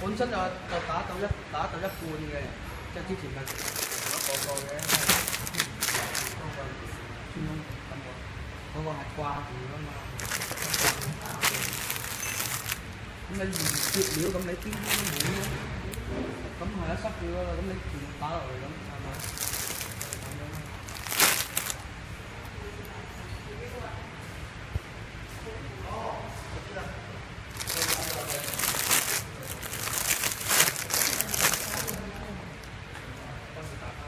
本身就就打到一打到一半嘅，即係之前咪嗰個個嘅，嗰個專登咁個，嗰個係掛住噶嘛。咁你唔接料，咁你邊啲都冇咯。咁係啊，濕咗啦，咁你全部打落嚟咁係咪？Thank you.